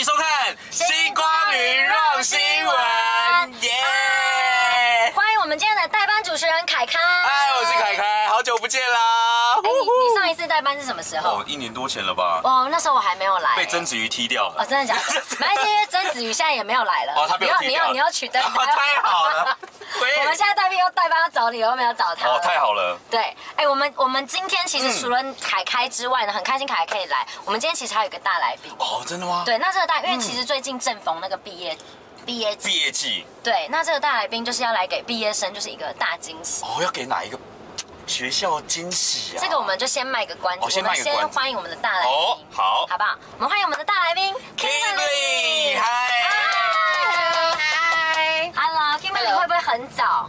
迎收看《星光云让新闻》。时候哦，。一年多前了吧？哦，那时候我还没有来。被曾子瑜踢掉了。哦，真的假的？没关系，因为曾子瑜现在也没有来了。哦，他被你要你。要你要取代哦他。太好了。喂我们现在代表代班要找你，我没有找他。哦，太好了。对，哎、我们我们今天其实嗯除了凯开之外呢，很开心凯凯可以来。我们今天其实还有一个大来宾。哦，真的吗？。对，那这个大，因为其实最近正逢那个毕业毕业季，毕业季对，那这个大来宾就是要来给毕业生就是一个大惊喜。哦，要给哪一个学校惊喜啊？这个我们就先卖个关子，哦先我们先卖个关子欢迎我们的大来宾，哦好好不好？我们欢迎我们的大来宾 Kimberly，嗨。嗨，Hello，Kimberly Hello 会不会很早？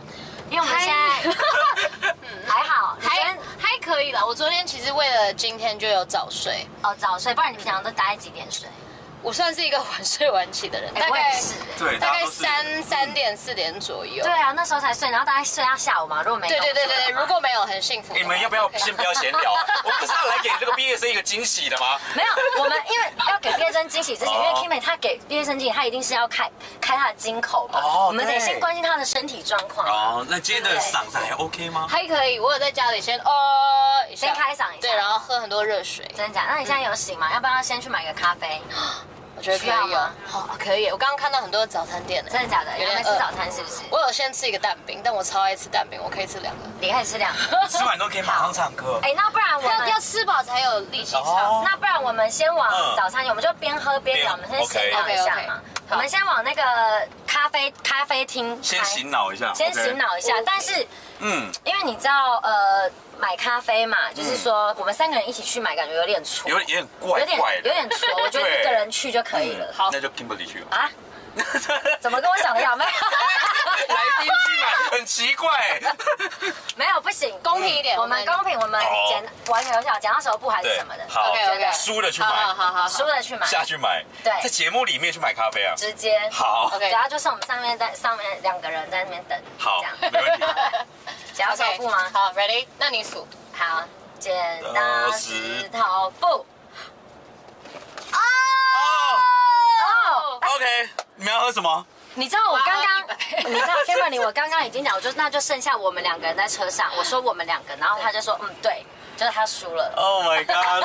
因为我们现在 还好，还还可以了。我昨天其实为了今天就有早睡，哦早睡，不然你平常都大概几点睡？我算是一个晚睡晚起的人，哎，大概也是。对，大概三三点四点左右。对啊，那时候才睡，然后大概睡到下午嘛。如果没对对对对如果没有很幸福。你们要不要先不要闲聊？我不是要来给这个毕业生一个惊喜的吗？没有，我们因为要给毕业生惊喜之前，因为哦 Kimmy 他给毕业生惊喜，他一定是要开开他的金口嘛。哦我们得先关心他的身体状况。哦，那今天的嗓子还 OK 吗？还可以，我有在家里先呃先开嗓一下对，然后喝很多热水，真的假？那你现在有醒吗？要不要先去买个咖啡？我觉得可以哦。好，可以。我刚刚看到很多早餐店呢，真的假的？有人在吃早餐是不是？我有先吃一个蛋饼，但我超爱吃蛋饼，我可以吃两个。你可以吃两个。吃完都可以马上唱歌。哎，那不然我要们要吃饱才有力气唱。哦那不然我们先往嗯早餐，我们就边喝边聊，我们先闲聊一下嘛。好我们先往那个咖啡咖啡厅先开醒脑一下。先醒。脑一下。但是嗯，因为你知道，呃，买咖啡嘛，就是说我们三个人一起去买，感觉有点挫，有点有点怪有点怪。有点挫。我觉得一个人去就可以了嗯。好那就 Kimberly 去了。啊？怎么跟我想的一样？没有，来宾去买，很奇怪。没有，不行，公平一点我们公平，我们哦剪玩个游戏，剪到手部还是什么的，好 OK，OK 输了去买，好好好。输了去买，下去买。对在节目里面去买咖啡啊。直接。好，OK 然后就是我们上面在上面两个人在那边等，好这样，没问题。剪到手 OK，部吗？好，Ready？那你数。好，剪刀石头布。哦哦，，OK，你们要喝什么？你知道我刚刚你知道 Kimberly，我刚刚已经讲，我就那就剩下我们两个人在车上。我说我们两个，然后他就说嗯对，就是他输了。Oh my god！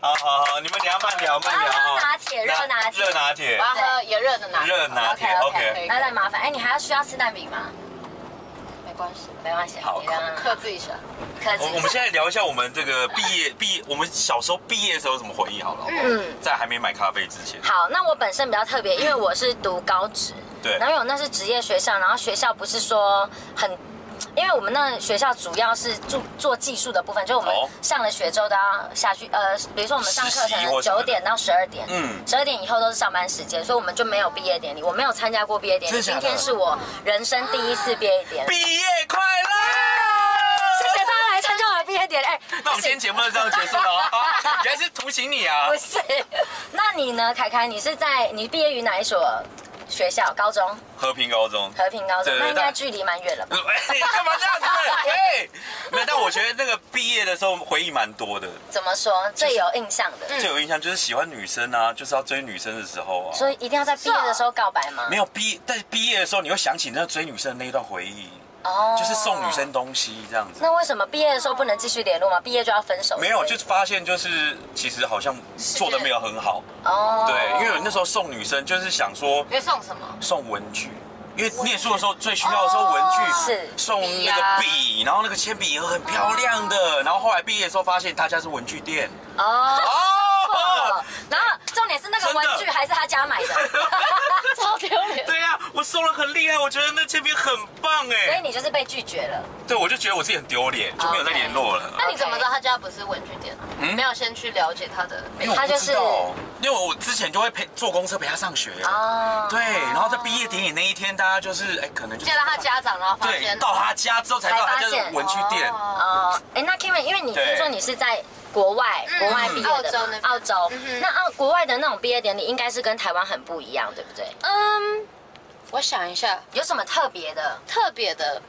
好好好，你们等下慢聊慢聊 我要喝啊。拿铁热拿铁热拿铁我。要喝也热的拿铁。热拿铁 OK OK OK，那再麻烦，哎，你还要需要吃蛋饼吗？没关系，没关系，好克制一下。克制我我们现在聊一下我们这个毕业毕业，我们小时候毕业的时候有什么回忆好了，好好？嗯在还没买咖啡之前。好，那我本身比较特别，因为我是读高职，对。然后因为我那是职业学校，然后学校不是说很，因为我们那学校主要是做做技术的部分，就我们哦。上了学之后都要下去，呃，比如说我们上课可能九点到十二点，嗯。嗯，十二点以后都是上班时间，所以我们就没有毕业典礼，我没有参加过毕业典礼，今天是我人生第一次毕业典礼，毕业快乐！谢谢大家来参加我的毕业典礼，哎，那我们今天节目就这样结束了。哦。啊 原来是图形你啊。不！是，那你呢，凯凯？你是在你毕业于哪一所学校？高中？和平高中。和平高中，那应该距离蛮远了吧？哎，干嘛这样子？哎，没，但我觉得那个毕业的时候回忆蛮多的。怎么说最有印象的？最有印象就是喜欢女生啊，就是要追女生的时候啊。所以一定要在毕业的时候告白吗？没有毕，但是毕业的时候你会想起那追女生的那一段回忆，哦就是送女生。东西这样子。那为什么毕业的时候不能继续联络吗？毕业就要分手？没有，就是发现就是其实好像做的没有很好。哦，对，因为我那时候送女生就是想说因为送什么？送文具。因为念书的时候最需要的时候文具是送那个笔，然后那个铅笔盒很漂亮的，然后后来毕业的时候发现他家是文具店，哦。哦，然后重点是那个文具还是他家买的，超丢脸。对呀、我送了很厉害，我觉得那铅笔很棒哎。所以哎，你就是被拒绝了。对，我就觉得我自己很丢脸，就没有再联络了。那你怎么知道他家不是文具店？啊？嗯？没有先去了解他的。他就是因为我之前就会陪坐公车陪他上学，哦，对，然后在毕业典礼那一天，大家就是哎，可能就见到他家长，然后发对现到他家之后才知道他家是文具店，哦。哦，哎，那 Kim，因为你对。听说你是在国外，嗯国外毕业的嘛澳洲那边。澳洲。嗯，那澳国外的那种毕业典礼应该是跟台湾很不一样，对不对？嗯，我想一下，有什么特别的？特别的，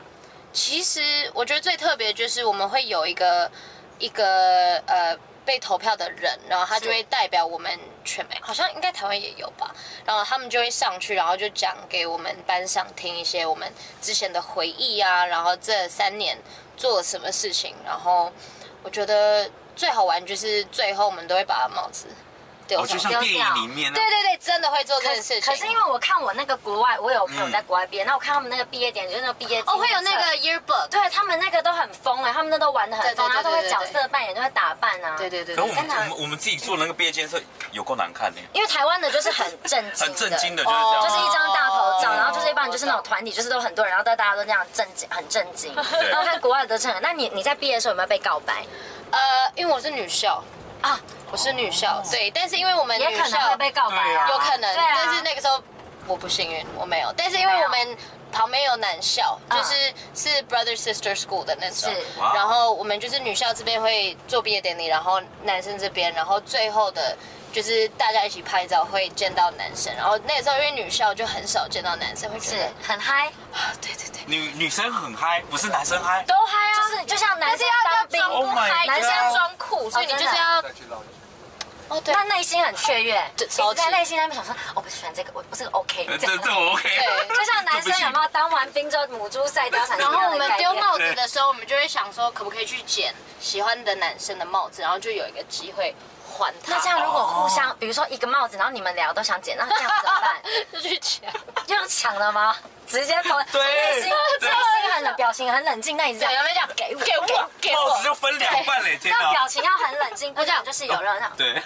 其实我觉得最特别就是我们会有一个一个呃被投票的人，然后他就会代表我们全美，好像应该台湾也有吧，然后他们就会上去，然后就讲给我们班上听一些我们之前的回忆啊，然后这三年做了什么事情，然后我觉得最好玩就是最后我们都会把帽子丢哦，就。像电影里面那对对对，真的会做这件事情。可是因为我看我那个国外，我有朋友在国外毕业，那我看他们那个毕业典礼，就是那个毕业哦，会有那个 yearbook。对他们那个都很疯哎，他们那都玩的很对对疯，然后都会角对对对色扮演，都会打扮啊。对对对对可是我们我们我们自己做那个毕业监测有够难看的，因为台湾的就是很震惊，很震惊的，就是这样。就是一张大头照，哦然后就是一般就是那种团体，就是都很多人，然后大家都这样震惊，很震惊。然后看国外的都是很，那你你在毕业的时候有没有被告白呃，因为我是女校，啊？我是女校，对，但是因为我们女也可能会校被告白有可能，对啊。但是那个时候我不幸运，我没有。但是因为我们旁边有男校，嗯就是是 brother sister school 的那种。是，哇。然后我们就是女校这边会做毕业典礼，然后男生这边，然后最后的。就是大家一起拍照会见到男生，然后那个时候因为女校就很少见到男生，会觉是得很嗨，啊，对对对，女女生很嗨，不是男生嗨。都嗨啊，就是就像男生要当兵，Oh 男生要装酷，所以你就是要哦对。但内心很雀跃，对一直在内心那边想说，哦我不喜欢这个，我我这个 OK，呃 这这我 OK。对就像男生有没有当完兵之后母猪赛貂蝉然后我们丢？帽子的时候，我们就会想说，可不可以去捡喜欢的男生的帽子，然后就有一个机会那这样如果互相，比如说一个帽子，然后你们俩都想捡，那这样怎么办？就去抢。就用抢了吗？直接跑，对内心内心很冷，表情很冷静，那你这，样有没有讲给我给我给我？帽子就分两半嘞，天表情要很冷静，不这样就是有人这样。对，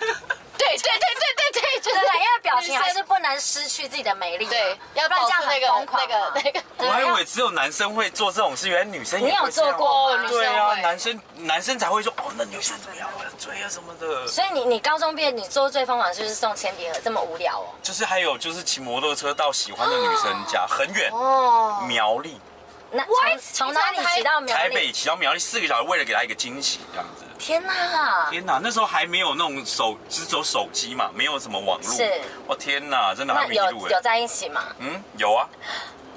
对对对对对对，就是对不对？因为表情还是不能失去自己的美丽，对，要不然这样保持那个很疯狂那个那个。我还以为只有男生会做这种事，原来女生也你有做过？对啊，男生男生才会说哦，那女生怎么样，我要追啊什么的。所以你你高中毕业，你做最疯狂的就是送铅笔盒，这么无聊哦？就是还有就是骑摩托车到喜欢的女生家，很远，哦，苗栗，那从从哪里骑到苗栗？台北骑到苗栗四个小时，为了给她一个惊喜，这样子。天哪！天哪，那时候还没有那种手，只走手机嘛，没有什么网络。是我天哪，真的那还迷路哎。有有在一起吗？嗯，有啊。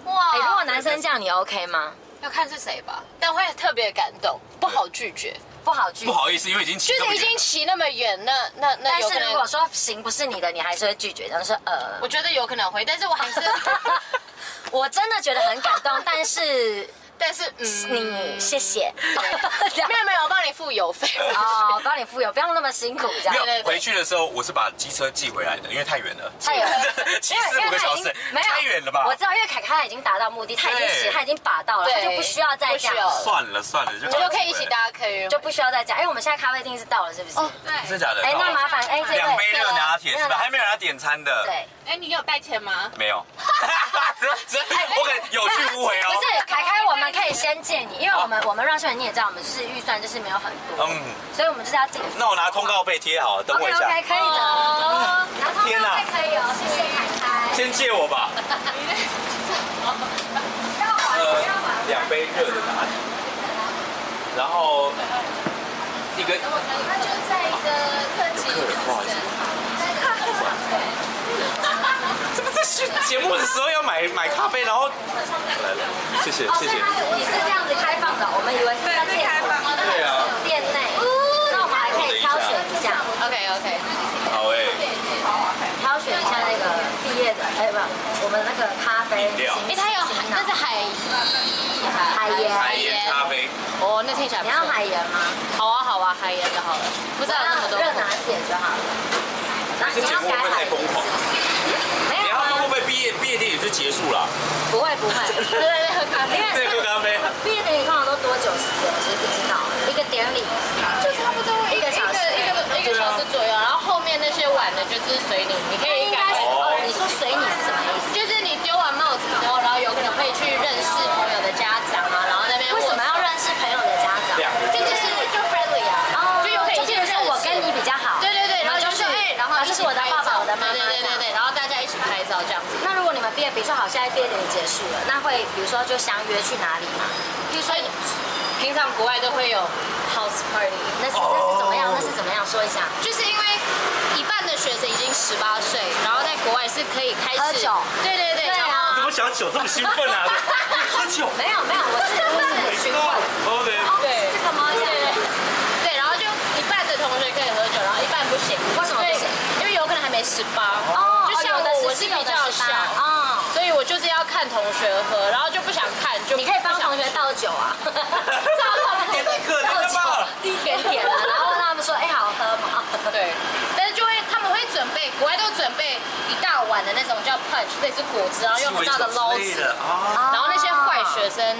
哇哎，如果男生这样，你 OK 吗？要看是谁吧，但会特别感动，不好拒绝。不好拒绝。不好意思，因为已经骑就是已。经骑那么远，那那那但是如果说行不是你的，你还是会拒绝，然后说呃，我觉得有可能会，但是我还是 我真的觉得很感动，但是但是嗯，你谢谢，没有没有，我帮你付邮费。哦，帮你付邮，不用那么辛苦，这样回去的时候，我是把机车寄回来的，因为太远了。太远了，骑因为四五个小时没有太远了吧？我知道，因为凯凯已经达到目的，他已经写，他已经把到了，他就不需要再讲算了算了，就我们就可以一起搭可以，就不需要再讲。哎，我们现在咖啡厅是到了，是不是？哦真的假的？哎，那麻烦哎，这两杯热拿铁是吧？还没有人要点餐的。对，哎，你有带钱吗？没有。这我可能有去无回哦。不是凯凯，我们可以先借你，因为我们我们让秀人你也知道，我们是预算就是没有很多，嗯，所以我们就是要借。那我拿通告费贴好了，等我 OK 一下。OK 可以的，哦拿通告费可以哦，谢谢凯凯。先借我吧。呃两杯热的拿铁，然后一个他就在一个特级不好意思节目的时候要买买咖啡，然后来了，谢谢哦，谢谢。你是这样子开放的，我们以为是在店开放对啊，店内，那我们还可以挑选一下，OK OK，好哎，挑选一下那个毕业的，哎不，我们那个咖啡哎，它有那是海海盐。海盐。咖啡，哦，那听起来你要海盐吗？好啊好啊，海盐就好了，不知道有那么多热拿铁就好了。这节你要改目会不会太海疯狂？没有结束了？不会不会，对对对，喝咖啡对，喝咖啡。毕业典礼通常都多久时间？其实不知道，一个典礼就差不多一个小时一个一个小时左右，然后后面那些晚的就是随你，你可以改应该是。哦，你说随你是什么意思？就是你丢完帽子之后，然后有可能会去认识朋友的家长啊，然后那边为什么要认识朋友的家长？两个就就是就 friendly 啊，哦就有可以就比如说我跟你比较好，对对对，然后就就是说哎，然后啊这是我的爸爸，我的妈妈，对对对对，然后大家一起拍照这样子。那如果你们毕业，比如结束了，那会比如说就相约去哪里嘛？比如说平常国外都会有 house party，那是那是怎么样？那是怎么样？说一下。就是因为一半的学生已经十八岁，然后在国外是可以开始喝酒对对对，对啊然后怎么想酒这么兴奋啊？喝酒。没有没有，我是我是很询问。OK。哦，对是这个吗？对对对，然后就一半的同学可以喝酒，然后一半不行。为什么不行因为有可能还没十八。哦，就像我，的我是比较小是八。哦，所以我就是要看同学喝，然后就不想看，就你可以帮同学倒酒啊，也太可能了吧？滴甜点啊，然后问他们说，哎，好喝吗？对，但是就会他们会准备，国外都准备一大碗的那种叫 punch，类似果汁，然后用很大的捞子，啊，然后那些坏学生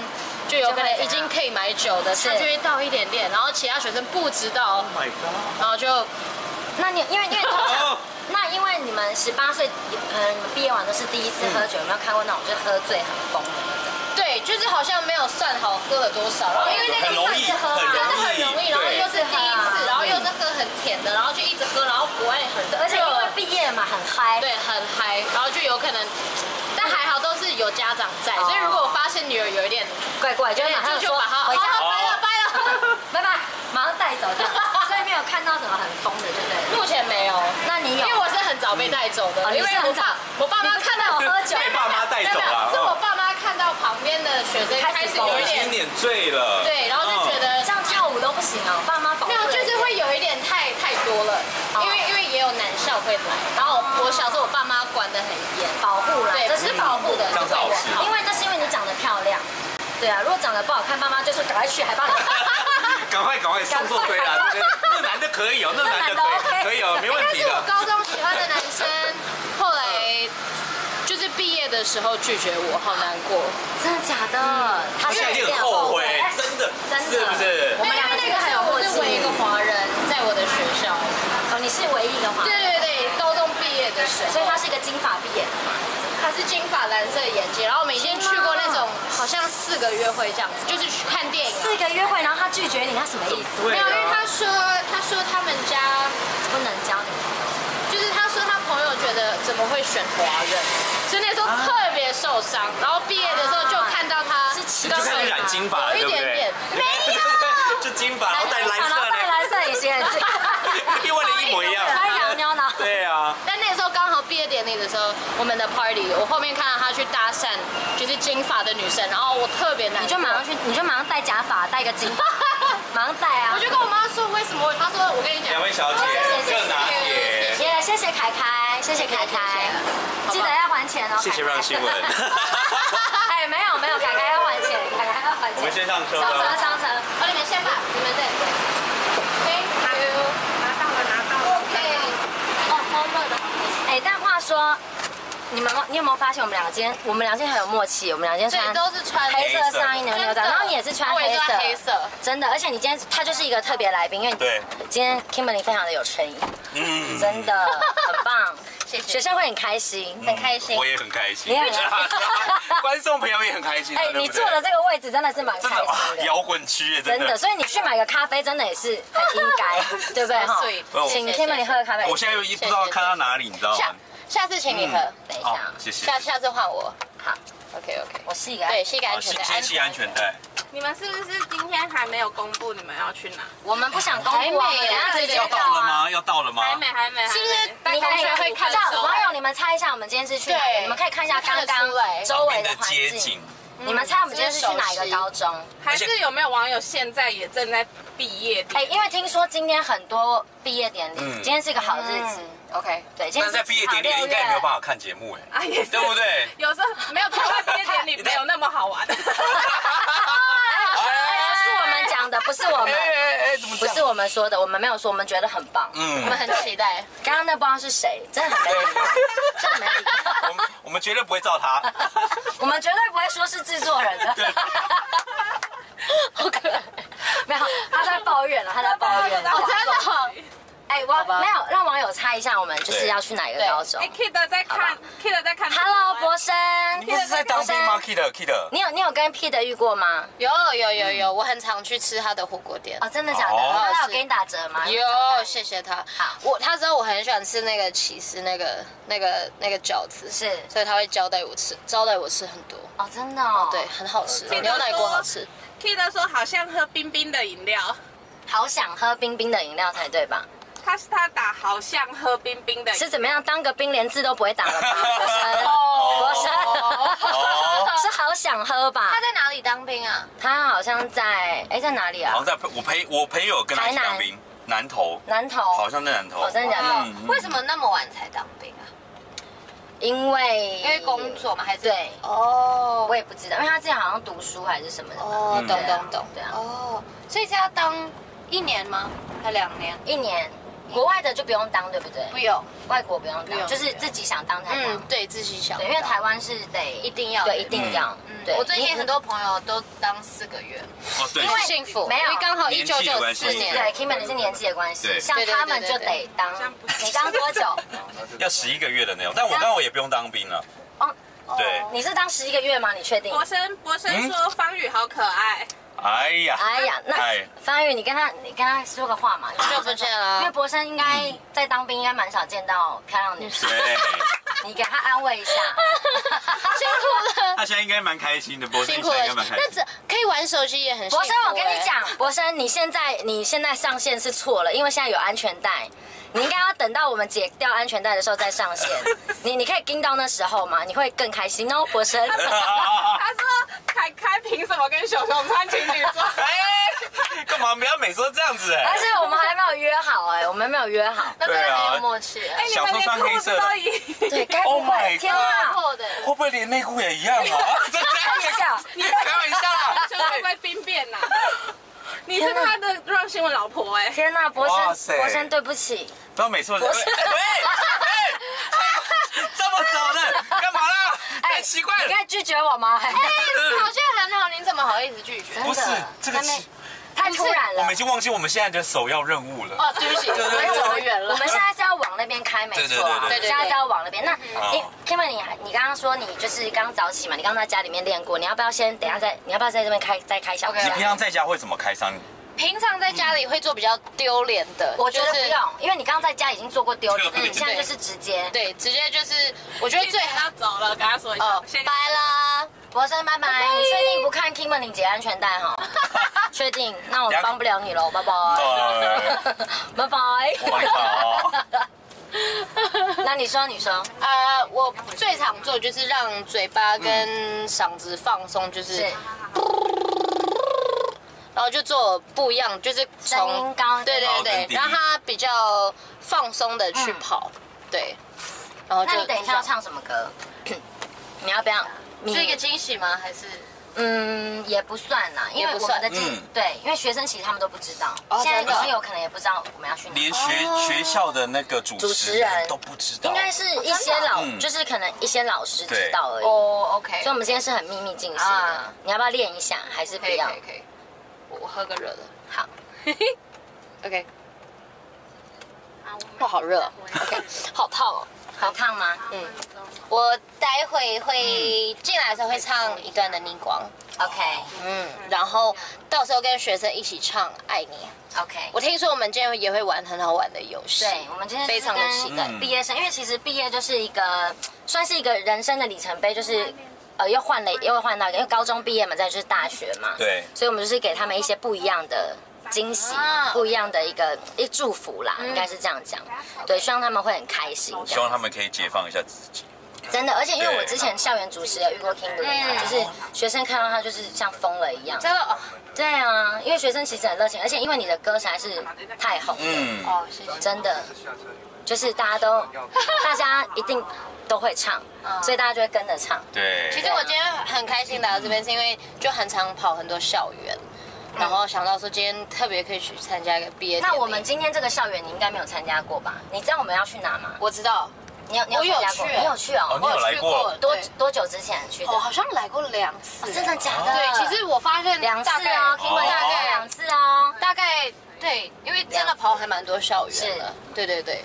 就有可能已经可以买酒的，是他就会倒一点点，然后其他学生不知道 Oh，my god！然后就那你因为因为通常哦，那因为你们十八岁，可能你们毕业完都是第一次喝酒，有没有看过那种就喝醉很疯的那种？对，就是好像没有算好喝了多少，然后因为那个很容易，第一次喝嘛真的，很容易，然后又是第一次，然后又是喝很甜的，然后就一直喝，然后国外很而且因为毕业嘛，很嗨。对很嗨，然后就有可能，但还好都是有家长在，所以如果我发现女儿有一点，怪怪，就会马上说就就把她回家，哦掰了拜了，拜拜，马上带走这样。所以没有看到什么很疯的，对不对？目前没有。那你有？因为我是很早被带走的，因为是很早我爸我爸妈看到你不是有喝酒被爸妈带走了是我爸妈看到旁边的学生开始有一点点醉了。对，然后就觉得这样跳舞都不行哦，爸妈保护没有，就是会有一点太太多了，因为因为也有男校会来，然后我小时候我爸妈管得很严，保护啦，对，这是保护的，这样是好因为那是因为你长得漂亮。对啊，如果长得不好看，妈妈就说赶快去，还帮你。赶快赶快 送送堆啦！对对那男的可以哦，那男的可以，可以哦，没问题但是我。高中喜欢的男生，后来就是毕业的时候拒绝我，好难过。真的假的？他现在一后悔，真的，真的。是不是？我？们两个因为那个还有我是唯一一个华人在我的学校，哦，你是唯一的华对人，对对，高中毕业的时候，所以他是一个金发碧眼他是金发蓝色眼睛，然后我们已经去过那种好像四个约会这样子，就是去看电影啊。四个约会，然后他拒绝你，他什么意思？没有，因为啊，他说他说他们家不能教你。就是他说他朋友觉得怎么会选华人，所以那时候特别受伤。然后毕业的时候就看到他是歧你就染金发了，有一点点？没有。就金发，然后戴蓝色戴蓝色隐形眼镜，的，因为你一模一样。穿洋妞呢。对啊，但那时候刚好毕业典礼的时候，我们的 party，我后面看到他去搭讪，就是金发的女生，然后我特别难，你就马上去，你就马上戴假发，戴个金发，马上戴啊 我！就跟我妈说为什么，她说我跟你讲两，位小姐各拿铁，耶，谢谢凯凯，谢谢凯凯，记得要还钱哦。谢谢让新闻。哎，没有没有，凯凯要还钱，凯凯要还钱。我们先上车上车了。上车。哦，你们先吧，你们对。Thank you。拿到了，拿到了。OK。哦，好热的。哎，但话说，你们你有没有发现我们两个今天，我们两个今天很有默契，我们两个今天对，穿都是穿黑色上衣牛牛仔，然后你也是穿黑色，黑色。真的，而且你今天他就是一个特别来宾，因为对，今天 Kimberly 非常的有诚意，嗯，真的很棒，谢谢学生会很开心。很开心我也很开心 观众朋友也很开心啊。哎，你坐的这个位置真的是蛮开真的哇心的。摇滚区，真的，所以你去买个咖啡，真的也是很应该，对不对哈？请谢谢 Kimberly 喝个咖啡。我现在又不知道看到哪里，你知道吗？下次请你喝，等一下，，谢谢。下下次换我。好，OK OK。我系一个。对，，系个，安全带，先先系安全带。你们是不是今天还没有公布你们要去哪？我们不想公布啊，我们等下直接到了啊。吗？要到了吗？还没，还没，是不是还没你同学会看这样得出来网友你们猜一下，我们今天是去哪你们可以看一下刚刚周围的街景。。你们猜我们今天是去哪一个高中？还是有没有网友现在也正在毕业典哎，因为听说今天很多毕业典礼，嗯今天是一个好日子。OK。对，今天是但是在毕业典礼应该也没有办法看节目哎，啊？也是，对不对？有时候没有台湾毕业典礼没有 那么好玩。哎，是我们讲的，不是我们，哎哎哎，怎么不是我们说的，我们没有说，我们觉得很棒。嗯我们嗯，很期待。刚刚那不知道是谁，真的很没礼貌，真的没礼貌。我们我们绝对不会照他。我们绝对不会说是制作人的。好可爱，没有，他在抱怨了，他在抱怨了。哦，真的哦。哎，我好吧没有让网友猜一下，我们就是要去哪一个高中哎，Kid 在看，Kid 在看。？Hello，博生，你不是在当兵吗？Kid Kid，你有你有跟 Peter 遇过吗？有有有有，我很常去吃他的火锅店。哦，真的假的？哦那他有给你打折吗？有，谢谢他。好我他知道我很喜欢吃那个起司那个那个那个饺子，是所以他会招待我吃，招待我吃很多。哦，真的哦。对，，很好吃，记得牛奶锅好吃。Kid 说好像喝冰冰的饮料，好想喝冰冰的饮料才对吧？他是他打好像喝冰冰的，是怎么样？当个兵连字都不会打了吗？博生，博 是好想喝吧他？在哪里当兵啊？他好像在哎，在哪里啊好像？在我陪我朋友跟他一起当兵，南投，南投。好像在南投。哦真的假的为什么那么晚才当兵啊？因为因为工作嘛，还是对哦我也不知道，因为他之前好像读书还是什么的。哦，嗯懂懂懂，对啊哦，所以是要当一年吗？还两年？一年，国外的就不用当，对不对？不用，外国不用当，用就是自己想当才当。嗯，对自己想对，因为台湾是得一定要对，一定要。嗯对，我最近很多朋友都当四个月，哦，对，很幸福，没有因为刚好一九九四年，对 Kimberly 是年纪的关系，对像他们就得当。你当多久？要十一个月的那种，但我刚刚我也不用当兵了。哦，对，你是当十一个月吗？你确定？博生博生说方宇好可爱，哎呀，哎呀，那哎方宇，你跟他，你跟他说个话嘛。好久不见了因为博生应该在当兵，应该蛮少见到漂亮女生，你给他安慰一下。辛苦了。他现在应该蛮开心的，博生辛苦了应该蛮，开那。这可以玩手机也很博生，我跟你哎，讲，博生，你现在你现在上线是错了，因为现在有安全带，你应该要等到我们解掉安全带的时候再上线。你你可以盯到那时候嘛，你会更开心哦，博生。他说凯凯凭什么跟熊熊穿情侣装？哎，干嘛不要每次都这样子？哎，而且我们还没有约好哎，我们没有约好。那真的很有默契。哎，你们连裤子都一样，对，该不 Oh 会？my 天哪！破的，会不会连内裤也一样啊？真的开玩笑，你开玩笑会不会兵变呐？你是他的让新闻老婆哎，天哪，博生，博生，对不起。不要每次都喂是喂哎，这么早的 干嘛啦？太奇怪。你可以拒绝我吗？哎，好像很好，你怎么好意思拒绝？不是这个是太突然了我们已。经忘记我们现在的首要任务了。哦，对不起，对对对我们走得远了。我们现在是要往那边开，没错啊，对对对对对现在是要往那边。那好你 Kim，你你刚刚说你就是刚早起嘛，你刚在家里面练过，你要不要先等一下再，你要不要在这边开再开小 OK 你？平常在家会怎么开箱？平常在家里会做比较丢脸的，我觉得就是不用，因为你刚刚在家已经做过丢脸，那你现在就是直接。对，直接就是我觉得最好要走了，跟他说一下哦，，拜啦。博生，拜拜！你确定不看 Kimberly 解安全带哈？确定？那我帮不了你喽，拜拜。呃，拜拜。那你说，你说，呃，我最常做就是让嘴巴跟嗓子放松，就是，是然后就做不一样，就是从声音高对对对让他比较放松的去跑，对，然后就那你等一下要唱什么歌？你要不要？你是一个惊喜吗？还是嗯，也不算啦，因为我们的进、嗯对，因为学生其实他们都不知道，哦现在真的有可能也不知道我们要去哪。连学学校的那个主主持持人人都不知道，应该是一些老，嗯就是可能一些老师知道而已。哦，OK，所以我们今天是很秘密进行的。啊你要不要练一下？还是不要可以可？以可以，我我喝个热的好，，OK，哇，好 热，OK，好烫哦。好。烫吗？嗯，我待会会进来的时候会唱一段的逆光，OK。嗯，然后到时候跟学生一起唱《爱你》。OK。我听说我们今天也会玩很好玩的游戏，对，我们今天非常的期待。嗯毕业生，因为其实毕业就是一个算是一个人生的里程碑，就是呃又换了又换到因为高中毕业嘛，再就是大学嘛，对所以我们就是给他们一些不一样的惊喜，啊不一样的一个一祝福啦，应该是这样讲。对，希望他们会很开心。希望他们可以解放一下自己。真的，而且因为我之前校园主持有遇过嗯就是学生看到他就是像疯了一样。真的哦，对啊，因为学生其实很热情，而且因为你的歌实在是太红了，嗯，哦，谢谢。真的，就是大家都大家一定都会唱，所以大家就会跟着唱。对。其实我今天很开心来到这边，是因为就很常跑很多校园，然后想到说今天特别可以去参加一个毕业。那我们今天这个校园你应该没有参加过吧？你知道我们要去哪吗？我知道，你有你有我有参加过？去你有去哦？哦你有来过多多久之前去的？我好像来过两次，真的假的？对，其实我发现两次哦，Kimberly 大大概概两次哦。大概对，因为真的跑还蛮多校园的，对对对，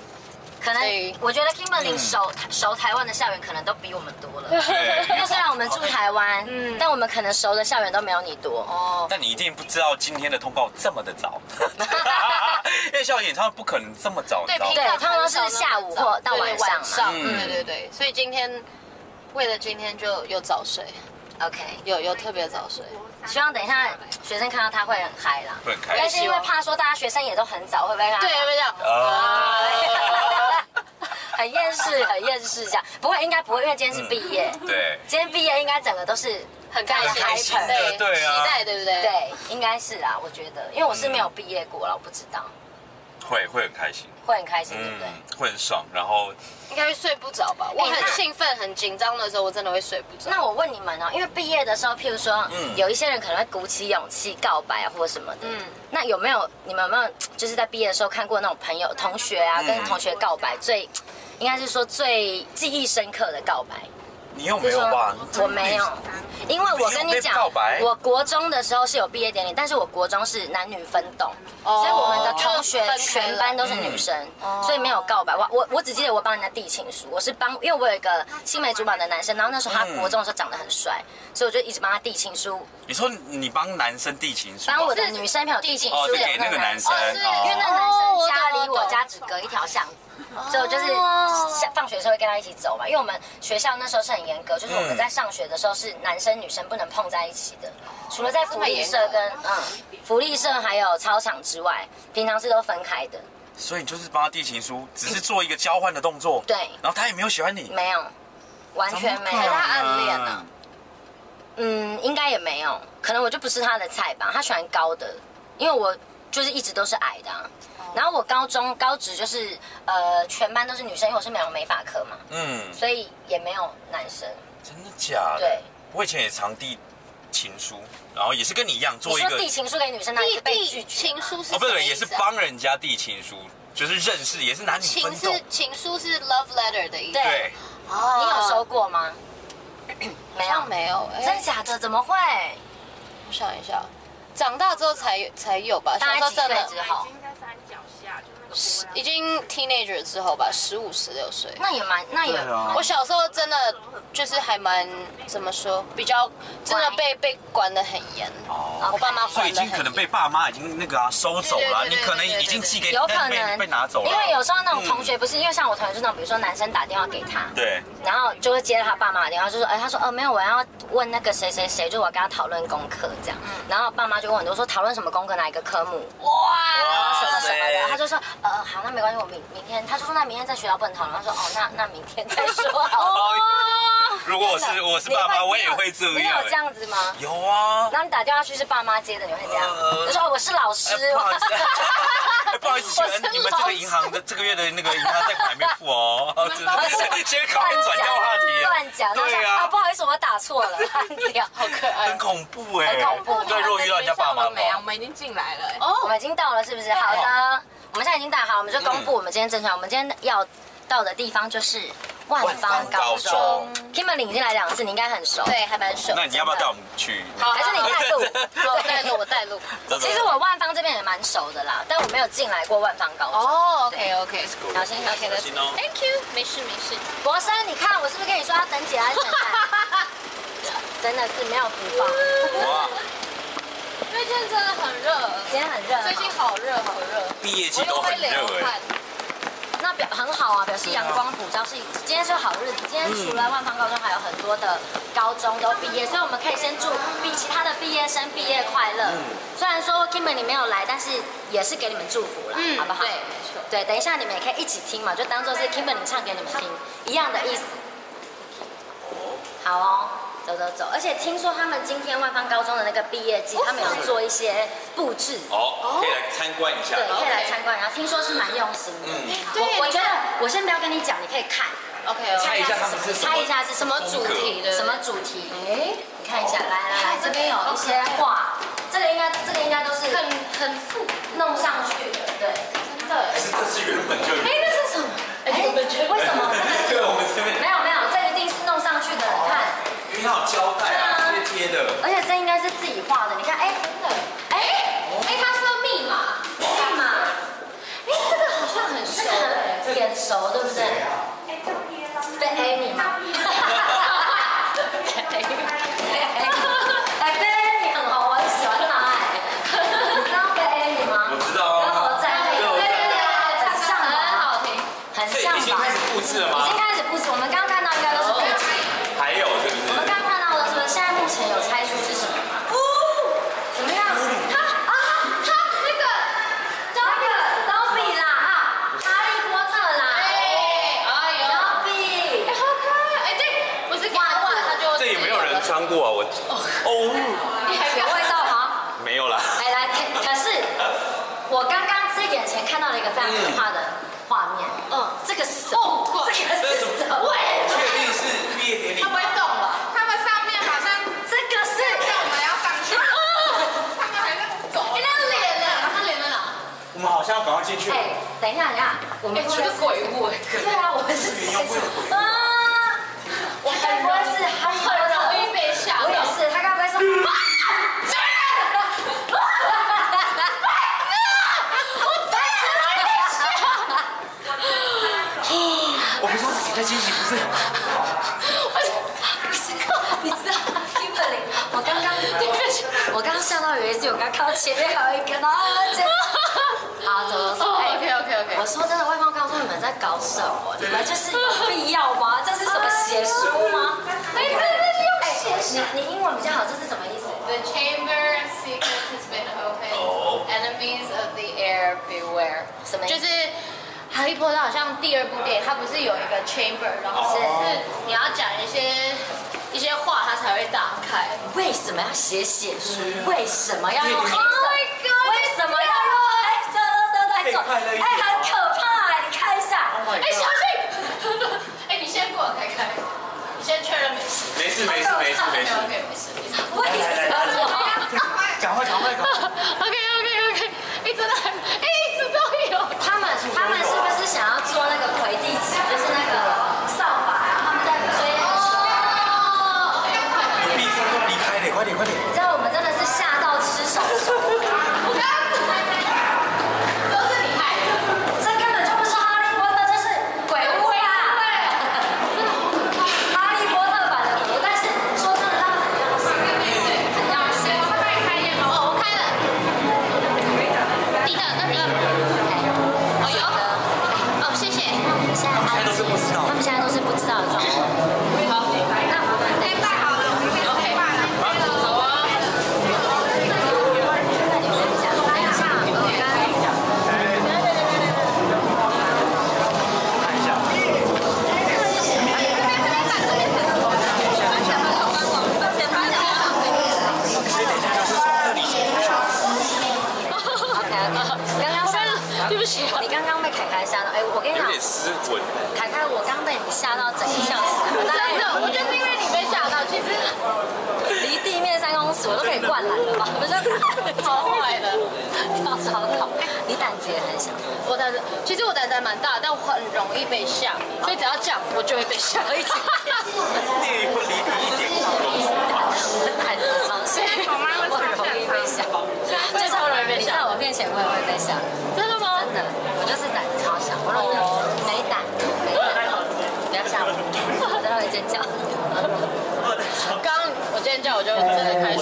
可能我觉得 Kimberly 熟熟台湾的校园可能都比我们多了。对。因为虽然我们住台湾，嗯但我们可能熟的校园都没有你多。哦，但你一定不知道今天的通告这么的早，因为校园演唱会不可能这么早，你知道吗？对他们都是下午或到晚上嘛。上，嗯。对对对，所以今天为了今天就又早睡，OK，有有特别早睡，希望等一下学生看到他会很嗨啦。会很开心。但是因为怕说大家学生也都很早，会不会让他对，会这样，啊，很厌世，很厌世这样？不会，应该不会，因为今天是毕业。对，今天毕业应该整个都是很开心，的对对啊期待对不对？，对，应该是啦，我觉得，因为我是没有毕业过了，我不知道。会会很开心，会很开心，对不对？嗯，会很爽，然后应该会睡不着吧？我很兴奋、很紧张的时候，我真的会睡不着。那我问你们哦，因为毕业的时候，譬如说，嗯有一些人可能会鼓起勇气告白啊，或者什么的。嗯那有没有你们有没有就是在毕业的时候看过那种朋友、同学啊，嗯跟同学告白最，应该是说最记忆深刻的告白？你有就是说没有吧？我没有，因为我跟你讲告白，我国中的时候是有毕业典礼，但是我国中是男女分栋，哦所以我们的同学全班都是女生，嗯。所以没有告白。我我我只记得我帮人家递情书，我是帮，因为我有一个青梅竹马的男生，然后那时候他嗯国中的时候长得很帅，所以我就一直帮他递情书，你说你帮男生递情书啊，帮我的女生朋友递情书给那个男生，因为那个男生家离我家只隔一条巷子，所以我就是下放学的时候会跟他一起走嘛。因为我们学校那时候是很严格，就是我们在上学的时候是男生女生不能碰在一起的，除了在福利社跟嗯福利社还有操场之外，平常是都分开的。所以你就是帮他递情书，只是做一个交换的动作，对然后他也没有喜欢你，没有，完全没有。他暗恋啊嗯，应该也没有，可能我就不是他的菜吧。他喜欢高的，因为我就是一直都是矮的、啊。然后我高中高职就是呃全班都是女生，因为我是美容美发科嘛，嗯，所以也没有男生。真的假的？对，我以前也常递情书，然后也是跟你一样你做一个，说递情书给女生，那你递是被递拒绝吗情书是哦，不是，什么意思啊也是帮人家递情书，就是认识，也是男女情分栋是，情书是 love letter 的意思。对对，哦你有收过吗？没有好像，没有，哎真假的？怎么会？我想一下，长大之后才才有吧。大概小时候真的几岁之后下，就那个波浪已经 teenager 之后吧，十五十六岁。那也蛮，那也啊。我小时候真的就是还蛮怎么说，比较真的被被管得很严。哦。我爸妈所以已管得很经可能被。爸妈已经那个啊收走了，你可能已经寄给，有可能。被拿走了，因为有时候那种同学嗯。不是，因为像我同学是那种，比如说男生打电话给他，对，然后就会接到他爸妈的电话，就说，哎，他说，呃，没有，我要问那个谁谁谁，就我跟他讨论功课这样。然后爸妈就问很多，说讨论什么功课，哪一个科目，哇。什么什么的。他，就说，呃，好，那没关系，我明明天，他就说那明天在学校不能讨论。他说，哦，那那明天再说 好了。如果我是我是爸妈，我也会这样你样有这。样子吗？有啊，然后你打电话去是爸妈接的，你会这样？呃就说哦我是老师，哎 不好意思，哎不好意思，请问你们这个银行的这个月的那个银行贷款还没付哦，先考虑转掉话题，乱讲，对啊，啊不，好意思，我打错了。好可爱很。恐怖哎，很恐怖对，如果遇到人家爸妈没有，我？们已经进来了。哎哦我们已经到了，是不是？好的，我们现在已经打，好，我们就公布我们今天正常。我们今天要到的地方就是万方高中。Kimberly 已经来两次，你应该很熟。对，还蛮熟。那你要不要带我们去？好还是你带路？好，我带路，我带路。其实我万方这边也蛮熟的啦，但我没有进来过万方高中。哦，OK OK。小心小心的。小心哦 Thank you，没事没事。博生，你看我是不是跟你说要等姐安全带？真的是没有福报。哇，最近真的很热，今天很热，最近好热好热，毕业季都很热哎。。那表很好啊，表示阳光普照是今天是好日子。今天除了万方高中，还有很多的高中都毕业，所以我们可以先祝比其他的毕业生毕业快乐。虽然说 Kimberly 没有来，但是也是给你们祝福啦，好不好？对，没错。对，等一下你们也可以一起听嘛，就当做是 Kimberly 唱给你们听，一样的意思。好哦，走走走。而且听说他们今天万方高中的那个毕业季，他们有做一些布置。哦，可以来参观一下对，。可以来参观，然后听说是蛮用心的。嗯对我我觉得我先不要跟你讲，你可以看，OK 猜。一下他们是什么猜一下是什么主题的什么主题？哎，你看一下，来来来，这边有一些画，这个应该这个应该都是很很复，弄上去的，对。真的。是这是原本就有哎，那是什么？哎，为什么？那个是对，我们这边没有没有，这一定是弄上去的，你看，因为它有胶带啊，贴贴的。而且这应该是自己画的，你看，哎，真的，哎，哎，他说密码，密码，哎，这个好像很熟这个哎。很眼熟，对不对？被 Amy 吗？哎，被 Amy 很红，我很喜欢她哎。你知道被 Amy 吗？我知道啊跟我在那个，对对对很像很吧？好听。很像吧这已经开？始布置了已吗？经开始布置，我们刚刚看到应该都是布置。还有是不是？我们刚刚看到的是不是？现在目前有猜出是什么吗？怎么样？他啊，他那个那个都比啦啊，哈利波特啦，哎，哎呦，都比。哎，好可爱。哎，对，我是给他画，他就这也没有人穿过啊，我哦，你还有味道吗？没有了。来来，可可是我刚刚在眼前看到了一个非常可怕的画面。嗯，这个是哦，这个是什么？确定是毕业典礼他不会动吧？他们上面好像这个是叫我们要上去，他们还在走。哎，那个脸呢？他脸在哪？我们好像要赶快进去。哎，等一下，等一下，我们哎，是个鬼物哎。对啊，我们是鬼啊，我该不会是哈利 Ah! 比较好，这是什么意思？The chamber secrets has been opened. 哦 Enemies of the air beware. 什么意思就是哈利波特好像第二部电影，它不是有一个 chamber，然后是你要讲一些一些话，它才会打开。为什么要写写书？为什么要用黑色 Oh my god 为什么要用黑色的色在做？哎，很可怕哎！你看一下。哎，小心！哎，你先过来开开，你先确认没事。没事没事没事没事 OK 没事没事。为什么？赶快赶快赶快！OK OK OK，哎，真的很，哎，一直都有。他们他们是不是想要做那个魁地奇，还蛮大，但我很容易被吓，所以只要这样我就会被吓。那个会离你一点五公尺吧？胆子超小，我容易被吓，就超容易被吓。你在我面前我也会被吓，真的吗？真的，我就是胆子超小，我容易没胆，没胆，不要吓我，我真的会尖叫。刚我今天叫我就真的开始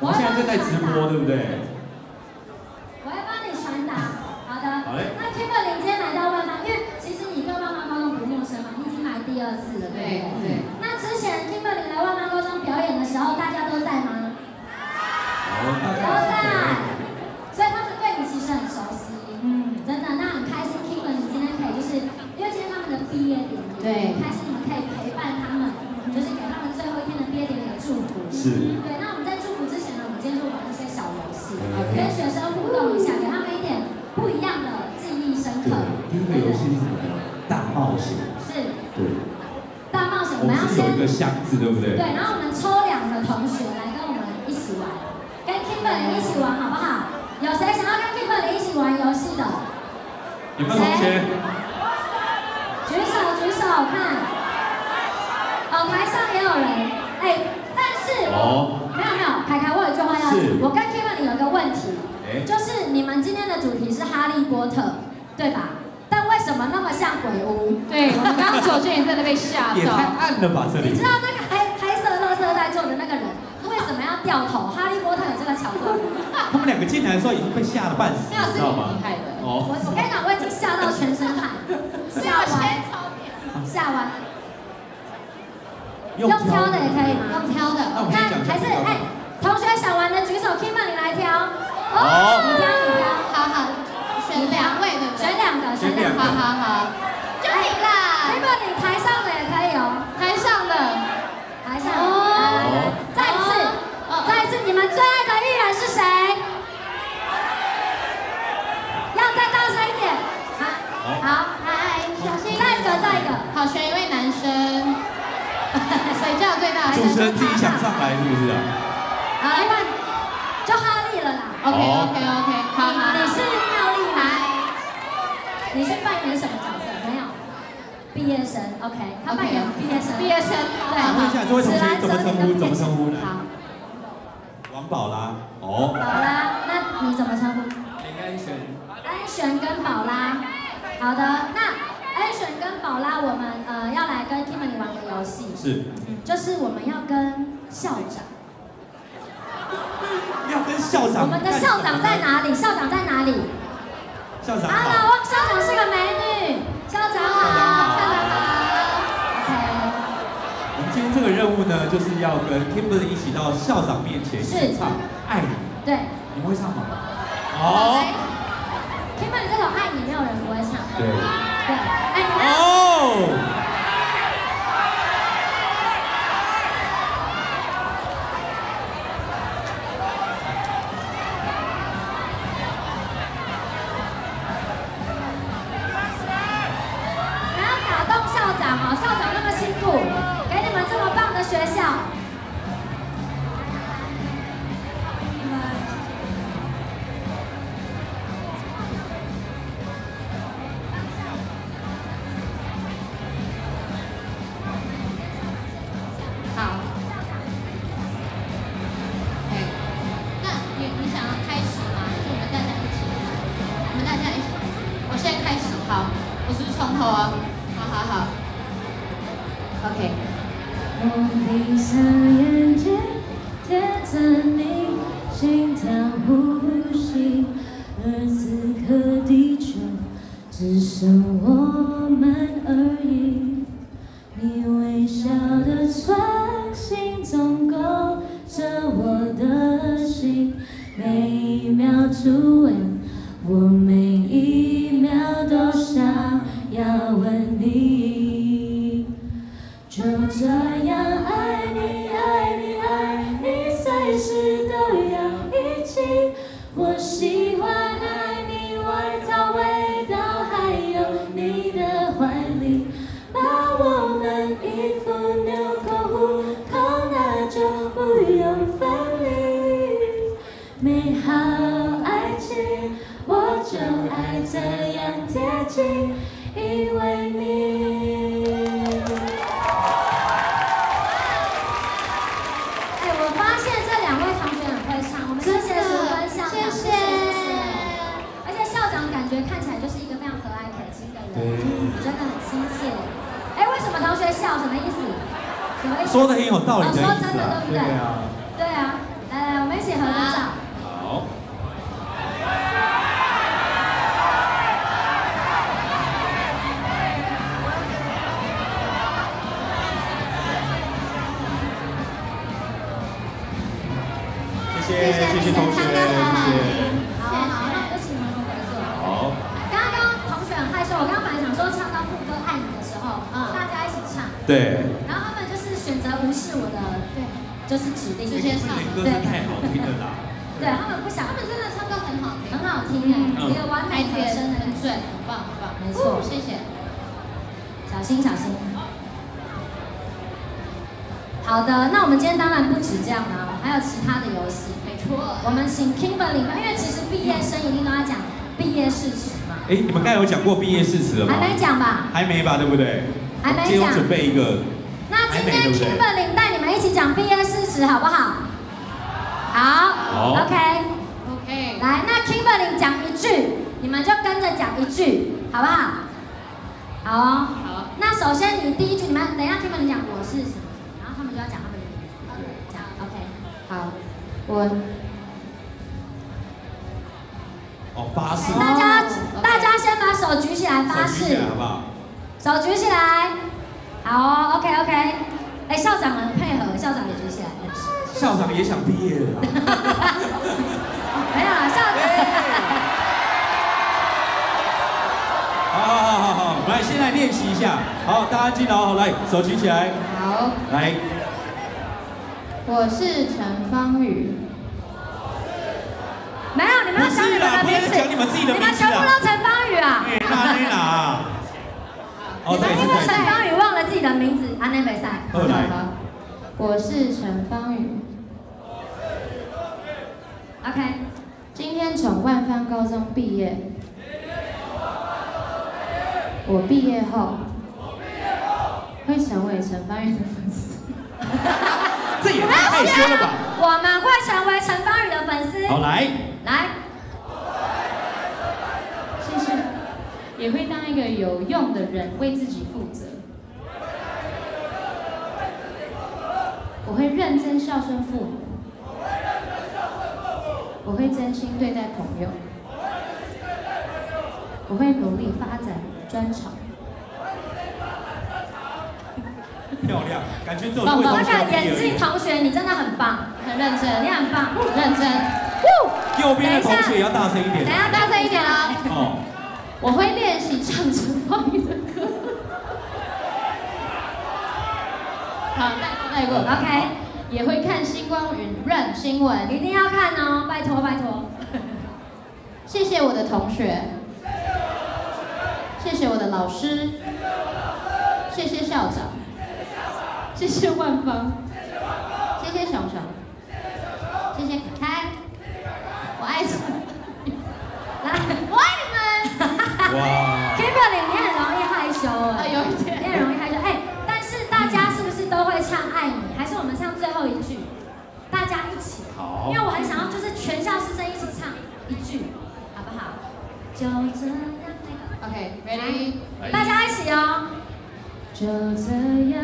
说，对不对？我要帮你传达。好的。好嘞那 Kimberly 今天来到万方，因为其实你对万方高中不陌生嘛，你已经来第二次了，对不对？对对。那之前 Kimberly 来万方高中表演的时候，大家都在吗？好，大都在。所以他们对你其实很熟悉，嗯，真的。那很开心，Kimberly 今天可以就是，因为今天他们的毕业典礼，对很开心你们可以陪伴他们，就是给他们最后一天的毕业典礼的祝福。是对，那我们在祝福之前呢，我们今天就玩一些小游戏，对跟学生互动一下，给他们一点不一样的记忆深对刻。，第一个游戏是什么呢？大冒险。是对，大冒险，我我们要先们是有一个箱子，对不对？对，然后我们抽两个同学来跟我们一起玩，跟 Kimberly 一起玩好不好？有谁想要跟 Kimberly 一起玩游戏的？有没有同学？举手举手看。哦，台上也有人，哎，但是哦没有没有，凯凯，我有一句话要讲，我跟 Kimberly 有一个问题，哎，就是你们今天的主题是哈利波特，对吧？但为什么那么像鬼屋？对，我们刚刚走进来真的被吓也太。暗了吧这里你知。道那个黑黑色垃圾袋做的那个人为什么要掉头？哈利波特有这个桥段吗？他们两个进来的时候已经被吓得半死，知道吗厉？害的。哦我，我跟你讲，我已经吓到全身汗，吓完，吓完，用挑的也可以吗？用挑的那还是哎，同学想玩的举手，Kimberly 来挑。好你挑你挑，好好，选两位对不对？选两个，选两个。好好好，台上的也可以哦，台上的。台上。来来来，再一次，再一次，你们最爱的艺人是谁？要再大声一点。好，好，嗨，小心。再一个，再一个。好，选一位男生。谁叫最大声？主持人自己想上来是不是啊？好，来吧，就哈利了啦。OK OK OK，好好。你你是妙丽吗？嗨。你是扮演什么角色？毕业生，OK，他扮演毕业生。毕业生。对。问一下这位同学怎么称呼？怎么称呼呢？好，王宝拉。哦。宝拉，那你怎么称呼？安璇。安璇跟宝拉。好的，那安璇跟宝拉，我们呃要来跟 Kimberly 玩个游戏，是。就是我们要跟校长，要跟校长。我们的校长在？哪里？校长在哪里？校长好。汪校长是个美女，校长好任务呢，就是要跟 Kimberly 一起到校长面前是演唱《爱你对》，你们会唱吗？哦。，Kimberly 这首《爱你》没有人不会唱，对。对，哎，你。看起来就是一个非常和蔼可亲的人，真的很亲切。哎，为什么同学笑？什么意思？什么意思？说的很有道理。说真的对不对？对啊。来来，我们一起合个照。好。谢谢谢谢。对，然后他们就是选择无视我的，对，就是指令，这些歌声太好听了啦。对他们不想，他们真的唱歌很好听，很好听哎，一个完美和声很准，很棒很棒，没错，谢谢。小心小心。好的，那我们今天当然不止这样啦，还有其他的游戏。没错，我们请 Kimberly，因为其实毕业生一定都要讲毕业誓词嘛。哎，你们刚才有讲过毕业誓词了吗？还没讲吧？还没吧，对不对？还没讲。今天准备一个。那今天 Kimberly 带你们一起讲毕业誓词，好不好？好。好。OK。OK。来，那 Kimberly 讲一句，你们就跟着讲一句，好不好？好哦。好。那首先你第一句，你们等一下 Kimberly 讲我是什么，然后他们就要讲他们的名字，这样 OK。好，我。哦，发誓。大家大家先把手举起来发誓。好不好？手举起来。好哦，OK OK。哎，校长很配合，校长也举起来。校长也想毕业了。没有啦，校长。好好好好好，来，先来练习一下。好，大家记得哦，来，手举起来。好。来。我是陈芳宇。没有，你们要讲你们的名字。讲你们全部都陈芳宇啊？哎，那那哪？你们因为陈芳宇忘了自己的名字，安内比赛。好来。我是陈芳宇。OK。今天从万方高中毕业。我毕业后。会成为陈芳宇的粉丝。这也太害羞了吧！我们会成为陈芳宇的粉丝。好，来。来。也会当一个有用的人，为自己负责。我会认真孝顺父母。我会真心对待朋友。我会努力发展专长。漂亮，感觉这种会同学那个眼镜同学，你真的很棒，很认真，你很棒，认真。右边的同学也要大声一点。等下大声一点啊！哦。我会练习唱陈芳宇的歌。好，带过，带过。OK。也会看星光云润新闻，一定要看哦，拜托拜托。谢谢我的同学，谢谢我的老师，谢谢校长，谢谢万芳，谢谢熊熊，谢谢凯凯，我爱你们，来，我爱你们。哇！Kimberly，你很容易害羞啊，有一点，你很容易害羞。哎，但是大家是不是都会唱《爱你》？还是我们唱最后一句？大家一起。好。因为我很想要，就是全校师生一起唱一句，好不好？就这样。OK，ready？大家一起哦。就这样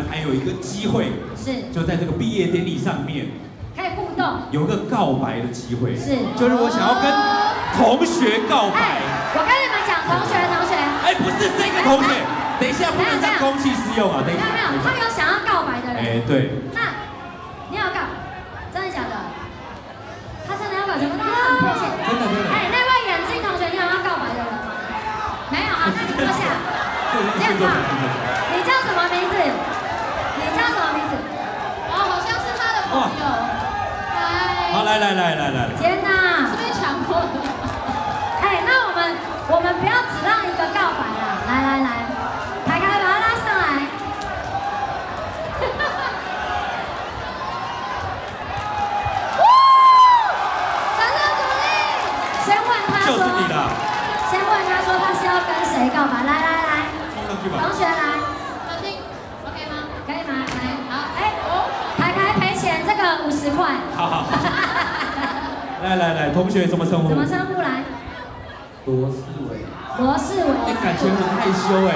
们还有一个机会，是就在这个毕业典礼上面可以互动，有个告白的机会，是，就是我想要跟同学告白。我跟你们讲，同学同学，哎，不是这个同学，等一下不能让公器私用啊，等一下。没有没有，他们有想要告白的人。哎，对。那你要告，真的假的？他真的要告白，怎么他很迫切？真的真的。哎，那位眼镜同学，你有要告白的人吗？没有啊，那你坐下。电话。你来来来来来！天哪！是被强迫的？哎，那我们我们不要只让一个告白啦！来来来，台台把他拉上来。掌声鼓励！先问他说，先问他说他是要跟谁告白？来来来，同学来，张晶，OK 吗？可以吗？来，好，哎，台台赔钱，这个五十块。好好好。来来来，同学怎么称呼？怎么称呼来？罗世伟，罗世伟。哎，感觉很害羞哎。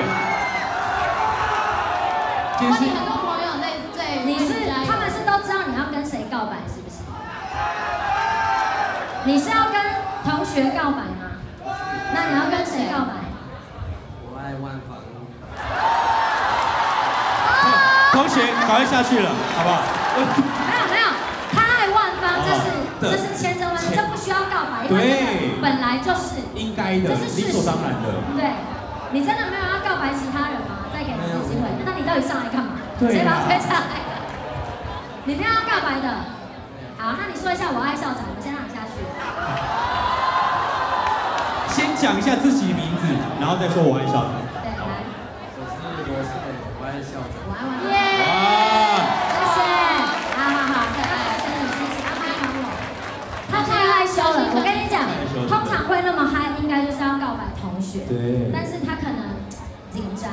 今天是我你很多朋友在在你是他们是都知道你要跟谁告白是不是？你是要跟同学告白吗？那你要跟谁告白？我爱万芳。同学，赶快下去了，好不好？没有没有，他爱万芳，这是哦这是千真万确，这不需要告白，因为对本来就是，应该的这是，理。所当然的。对，你真的没有要告白其他人吗？再给你一次机会，那你到底上来干嘛？谁把他推下来？你没有要告白的。好，那你说一下我爱校长，我先让你下去。先讲一下自己名字，然后再说我爱校长。对，来，我是罗世伟，我爱校长。我爱万对但是他可能紧张，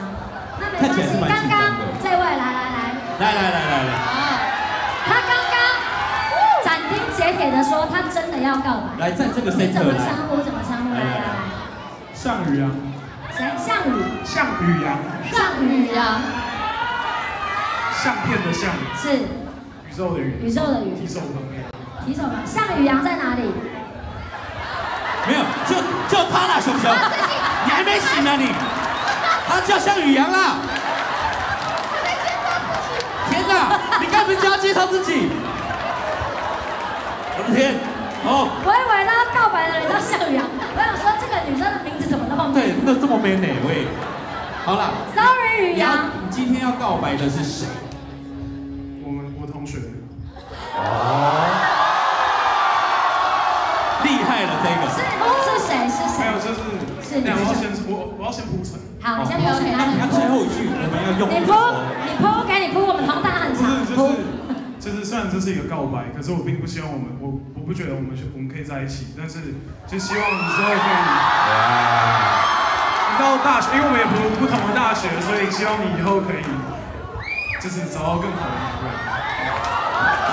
那没关系。刚刚这位来来来，来来来来来，他刚刚斩钉截铁的说他真的要告白。来在这个你 center 怎么来称呼？怎么称呼？来来来，项羽啊，谁？项羽，项羽阳，项羽啊，相片的相，是宇宙的宇，宇宙的宇提手旁边。提手旁，项羽阳在哪里？没有，就就他啦，熊熊，你还没醒呢你，他叫项羽阳啦。天哪，你该不是就要介绍自己？我的天，哦，我以为他告白的人叫项羽阳，我想说这个女生的名字怎么那么对美，那这么美哪位？好了，？Sorry，羽你要阳，你今天要告白的是谁？我们我同学，厉你那我要先我我要先铺陈，好，你先铺陈，那你看最后一句，我们要用。你铺，你铺，给你铺，我们同大很不长，是就是就是虽然这是一个告白，可是我并不希望我们我我不觉得我们我们可以在一起，但是就希望你之后可以你到大学，因为我们也不不同的大学，所以希望你以后可以就是找到更好的女人。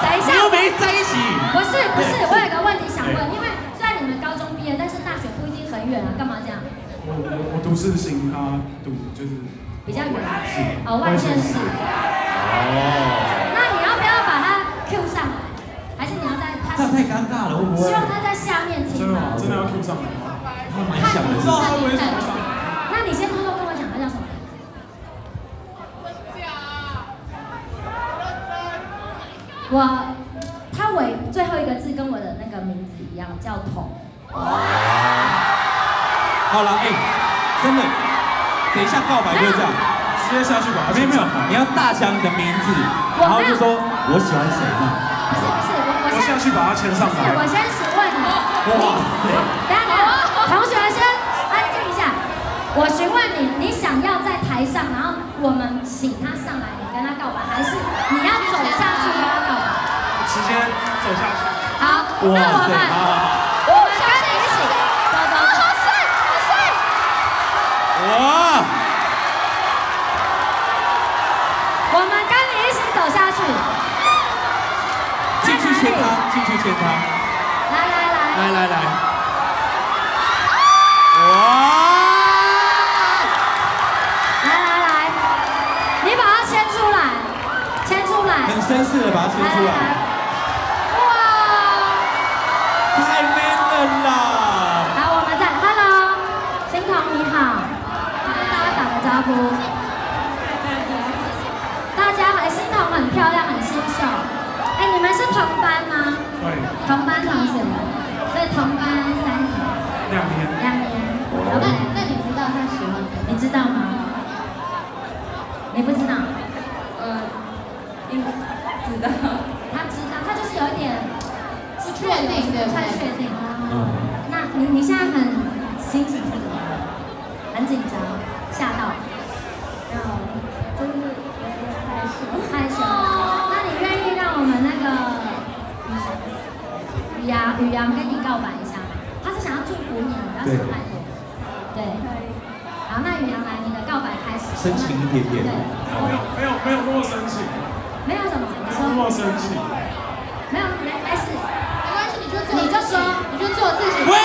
等一下，你又没在一起。不是不是，我有个问题想问，因为虽然你们高中毕业，但是大学不一定很远啊，干嘛这样？我我我读世新，他读就是比较远，哦，外县市。哦，那你要不要把他 Q 上来？还是你要在他这样太尴尬了，会不会希？望他在下面听真的吗？真的要 Q 上来吗？他蛮想的，不知道他为什么上来。那你先偷偷跟我讲他叫什么名字？我他尾最后一个字跟我的那个名字一样，叫彤。好了，哎，真的，等一下告白就这样，直接下去把他没有没有，你要要大讲你的名字，然后就说我喜欢谁嘛。不是不是，我我下去把他牵上不是，我。先询问你，哇塞，等一下等下，同学先安静一下。我询问你，你想要在台上，然后我们请他上来，你跟他告白，还是你要走下去跟他告白？直接走下去。好，那哇我们他，进去牵他，来来来，来来来，哇，来来来，你把它牵出来，牵出来。很绅士的把它牵出来，哇！太 man 了啦！好，我们再 Hello，欣彤你好，跟大家打个招呼。大家好，欣彤很漂亮，很新秀。哎，你们是同班吗？对，同班同学，所以同班三年，两年。两年。那 OK，那你知道他喜欢谁？你知道吗？你不知道？呃，应知道，他知道，他就是有一点不确定不？太确定。嗯，那你你现在很点点。没有没有没有那么生气。没有什么，没有。那么生气。没有，没没事，没关系，你就做，你就说，你就做自己。喂。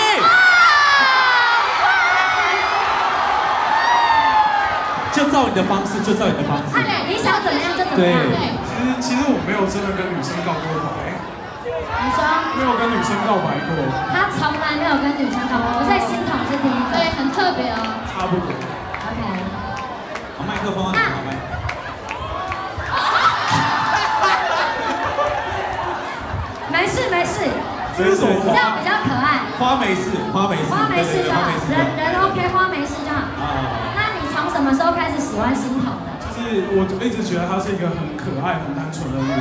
就照你的方式，就照你的方式。你想怎么样就怎么样。对。其实其实我没有真的跟女生告过白。你说。没有跟女生告白过。他从来没有跟女生告白，我在心疼是第一个。对，很特别哦。差不多。OK，好，麦克风啊，好麦。没事没事，这是什么这样比较可爱。花没事，花没事，花没事就好，人人 OK，花没事就好。啊，那你从什么时候开始喜欢心筒的？就是我一直觉得他是一个很可爱、很单纯的女生。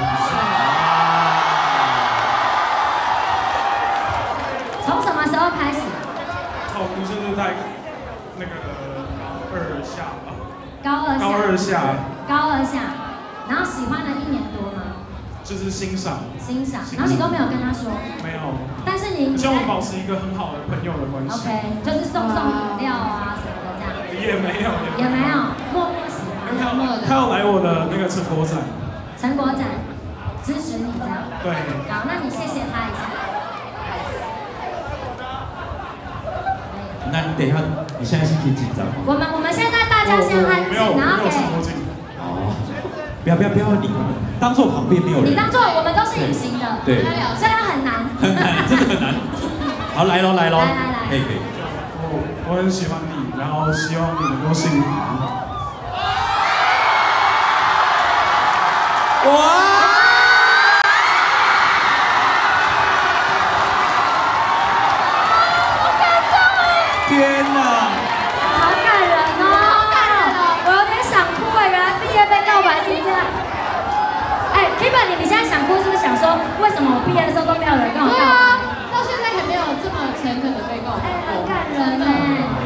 从什么时候开始？哦不多就是在那个二下吧，高二下。高二下高二下，然后喜欢了一年多吗？就是欣赏，欣赏，然后你都没有跟他说，没有，但是你希望保持一个很好的朋友的关系。OK，就是送送饮料啊什么的这样，也没有，也没有，默默喜欢。他要他要来我的那个成果展，成果展支持你这样。对，好，那你谢谢他一下。那你等一下，你现在心情紧张吗？我们我们现在大家先安，然后给，哦，不要不要不要理他们，当做旁边没有人。你当做我们都是隐形的，对，虽然很难。很难，真的很难。好，来喽来喽，来来来可以可以。我我很喜欢你，然后希望你能够幸福。哇！天哪！好感人哦！好感人哦！我有点想哭哎，原来毕业被告白是这样。哎，Kimberly，你现在想哭是不是想说，为什么我毕业的时候都没有人跟我告？对啊，到现在还没有这么诚恳的被告白哎，很过。感人呢。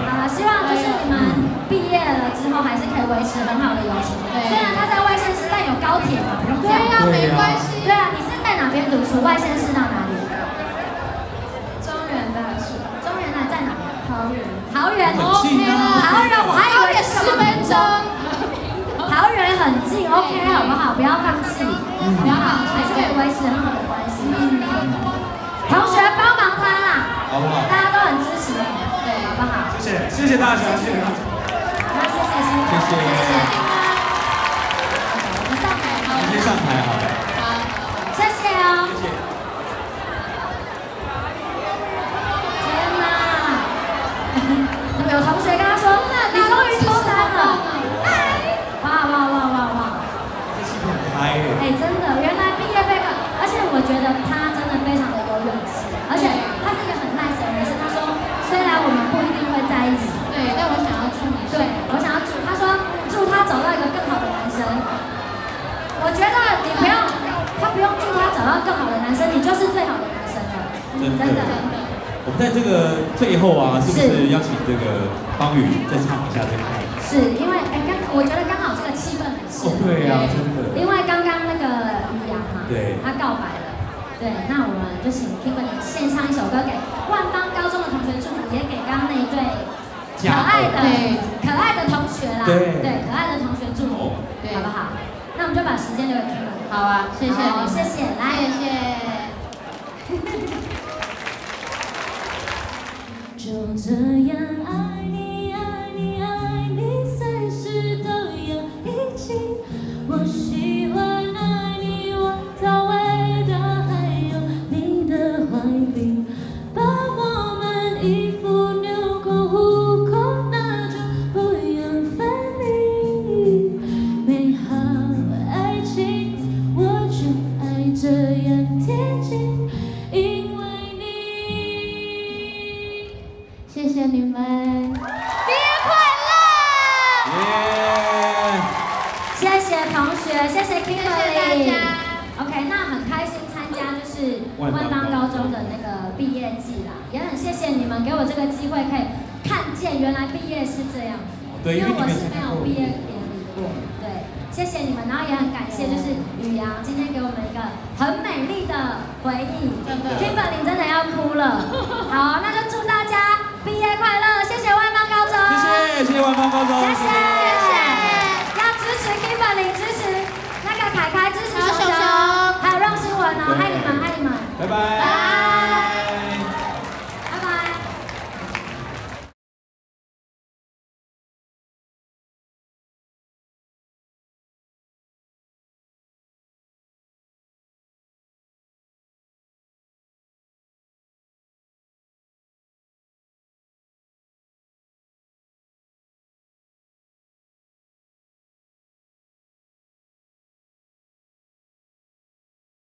好了，希望就是你们毕业了之后还是可以维持很好的友情。对虽然他在外县市，但有高铁嘛，不用这样。对呀，没关系。对啊，你是在哪边读书？外县市到哪里？中原大学，中原哪在哪？桃园。桃园。很近啊桃园，我还以为是十分钟。桃园很近，OK 好不好？不要放弃，好不好？还是可以维持很好的。同学帮忙他啦，好不好？大家都很支持你，对，好不好？谢谢谢谢大家，谢谢大家。好谢谢辛苦，谢谢我们上台好你先上台好了。好，谢谢哦。谢谢。天哪！有同学跟他说，你终于脱单了！哇哇哇哇哇！这气氛很嗨耶。哎，真的，原来毕业被告，而且我觉得他真的非常的有勇气，而且他是一个很 nice 的人，是他说虽然我们不一定会在一起，对，但我想要祝你。对我想要祝他说祝他找到一个更好的男生。我觉得你不用，他不用祝他找到更好的男生，你就是最好的男生了，真的。我们在这个最后啊，是不是邀请这个方宇再唱一下这个？是因为哎，刚我觉得刚好这个气氛很适合。哦，对啊，真的。因为刚刚那个于洋嘛，对他告白了，对，那我们就请 Kimberly 献唱一首歌给万邦高中的同学祝福，也给刚刚那一对可爱的可爱的同学啦，对可爱的同学祝福，好不好？那我们就把时间留给 Kimberly。好啊，谢谢。好谢谢，来，谢谢。就这样